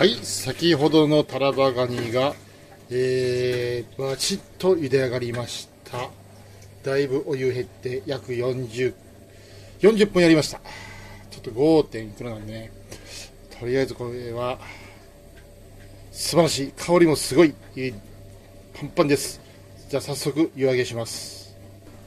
はい先ほどのタラバガニがえー、バチッと茹で上がりました。だいぶお湯減って約40 40分やりました。ちょっと 5. 点いくらなんでね。とりあえずこれは素晴らしい。香りもすごい。パンパンです。じゃあ早速湯揚げします。